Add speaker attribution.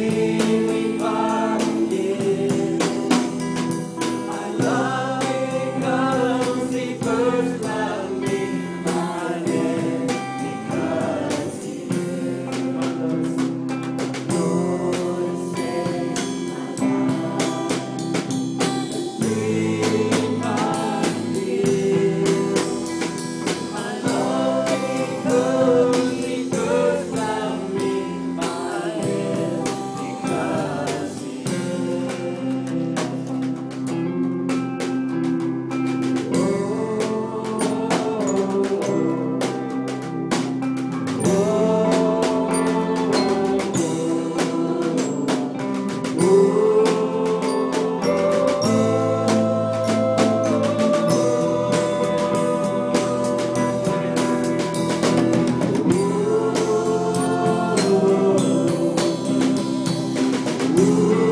Speaker 1: We. Ooh.